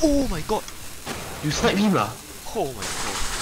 Oh my god! You sniped him lah. Oh my god.